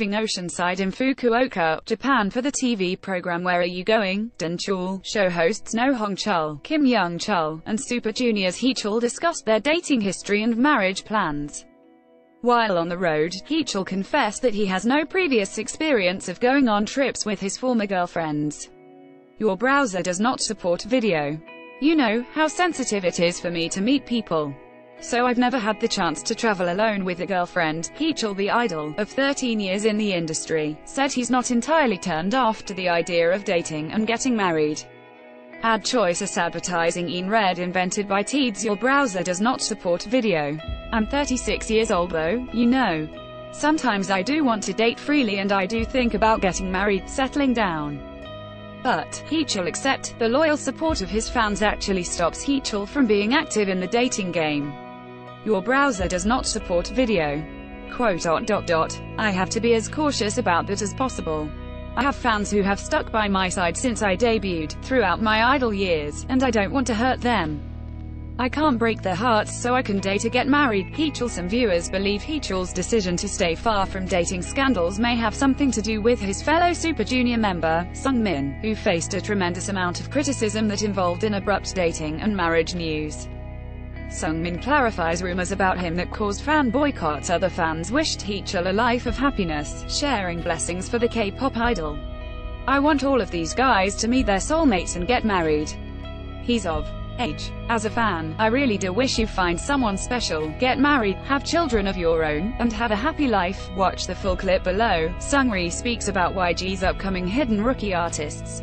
living oceanside in Fukuoka, Japan for the TV program Where Are You Going? Ddaenchul, show hosts Noh Hong Chul, Kim Young Chul, and Super Junior's Hee Chul discussed their dating history and marriage plans. While on the road, Heechul confessed that he has no previous experience of going on trips with his former girlfriends. Your browser does not support video. You know, how sensitive it is for me to meet people. So I've never had the chance to travel alone with a girlfriend. Heechul the idol, of 13 years in the industry, said he's not entirely turned off to the idea of dating and getting married. Ad choice as advertising in red invented by Teads Your browser does not support video. I'm 36 years old though, you know. Sometimes I do want to date freely and I do think about getting married, settling down. But, Heechul accept, the loyal support of his fans actually stops Heechul from being active in the dating game. Your browser does not support video. Quote dot dot dot. I have to be as cautious about that as possible. I have fans who have stuck by my side since I debuted, throughout my idol years, and I don't want to hurt them. I can't break their hearts so I can date or get married. Heechul Some viewers believe Heechul's decision to stay far from dating scandals may have something to do with his fellow Super Junior member, Sungmin, who faced a tremendous amount of criticism that involved an abrupt dating and marriage news. Sungmin clarifies rumors about him that caused fan boycotts. Other fans wished Heechul a life of happiness, sharing blessings for the K-pop idol. I want all of these guys to meet their soulmates and get married. He's of age. As a fan, I really do wish you find someone special, get married, have children of your own, and have a happy life. Watch the full clip below. Seungri speaks about YG's upcoming hidden rookie artists.